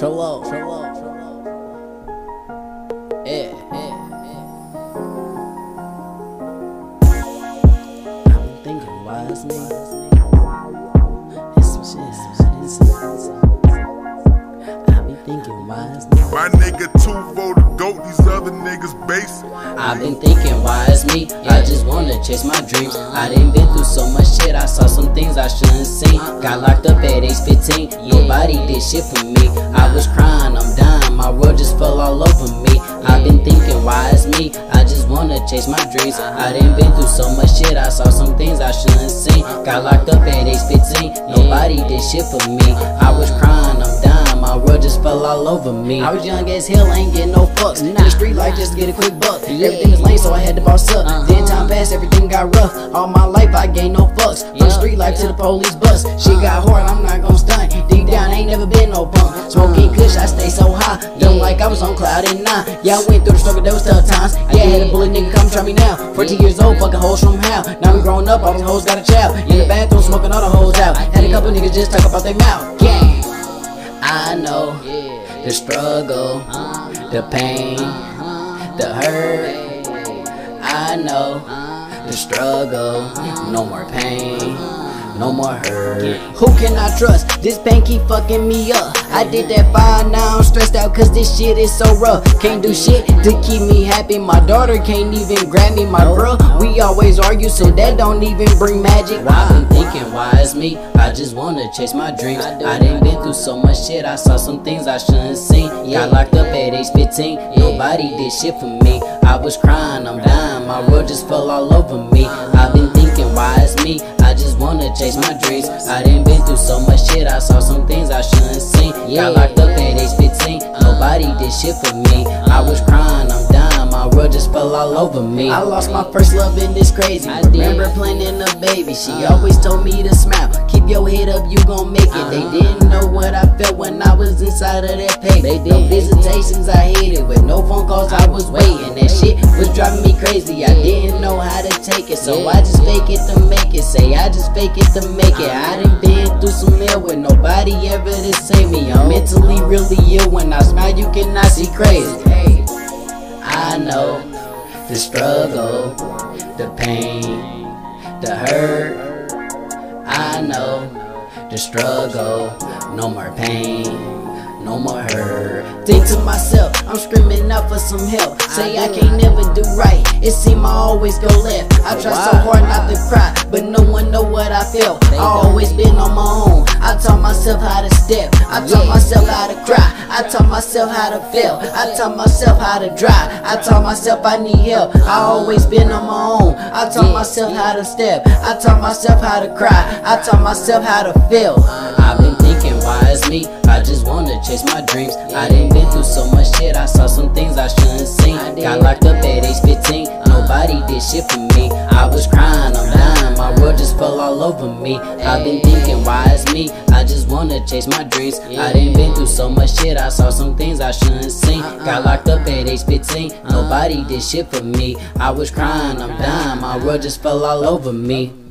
Trello, Trello, Yeah, yeah, yeah. I've been thinking, why is me? It's some shit I didn't see. Thinking, why is me? My nigga two goat, these other niggas base. I've been thinking, why is me? I just wanna chase my dreams. I done been through so much shit, I saw some things I shouldn't see. Got locked up at age 15, nobody did shit for me. I was crying, I'm dying, my world just fell all over me. I've been thinking, why is me? I just wanna chase my dreams. I done been through so much shit, I saw some things I shouldn't see. Got locked up at age 15, nobody did shit for me. I was crying, my world just fell all over me. I was young as hell, ain't getting no fucks. In the street life, just to get a quick buck. Everything was lame, so I had to boss up. Uh-huh. Then time passed, everything got rough. All my life, I gained no fucks. From the street life to the police bus. Shit got uh-huh. hard, I'm not gon' stunt. Deep down, ain't never been no bump. Uh-huh. Smoking kush, I stay so high. Done like I was on cloud and nine. Yeah, I went through the struggle, there was tough times. Yeah, had a bullet nigga come try me now. 14 years old, fucking hoes from how? Now we grown up, all these hoes got a child. In the bathroom, smoking all the hoes out. Had a couple niggas just talk about their mouth. Yeah. I know the struggle, the pain, the hurt. I know the struggle, no more pain. No more hurt. Who can I trust? This pain keep fucking me up. I did that fine, now I'm stressed out cause this shit is so rough. Can't do shit to keep me happy. My daughter can't even grab me, my bro. We always argue, so that don't even bring magic. Why I've been thinking, why is me? I just wanna chase my dreams. I done been through so much shit, I saw some things I shouldn't seen. Got locked up at age 15, nobody did shit for me. I was crying, I'm dying, my world just fell all over me. I've been thinking, why is me? Wanna chase my dreams. I done been through so much shit, I saw some things I shouldn't seen. Got locked up at age 15, nobody did shit for me. I was crying, I'm dying, my world just fell all over me. I lost my first love and it's crazy. I remember planning a baby, she uh. always told me to smile. Keep your head up, you gon' make it. They uh-huh. didn't know what I felt when I was inside of that pain. They did no visitations, I hated. With no phone calls, I was waiting. That shit was driving me crazy. I didn't know how to take it, so I just fake it to make it. Say I just fake it to make it. I done been through some hell with nobody ever to save me. I'm mentally really ill. When I smile, you cannot see crazy. I know the struggle, the pain, the hurt. I know the struggle, no more pain, no more hurt. Think to myself, I'm screaming out for some help. Say I can't never do right, it seem I always go left. I try so hard not to cry, but no one know what I feel. I always been on my own. I taught myself how to step. I taught myself how to cry. I taught myself how to feel. I taught myself how to dry. I taught myself I need help. I always been on my own. I taught myself how to step. I taught myself how to cry. I taught myself how to feel. I've been is me? I just wanna chase my dreams. I done been through so much shit. I saw some things I shouldn't seen. Got locked up at age 15. Nobody did shit for me. I was crying, I'm dying. My world just fell all over me. I've been thinking, why is me? I just wanna chase my dreams. I done been through so much shit. I saw some things I shouldn't seen. Uh-uh. Got locked up at age 15. Nobody uh-huh. did shit for me. I was crying, I'm dying. My world just fell all over me.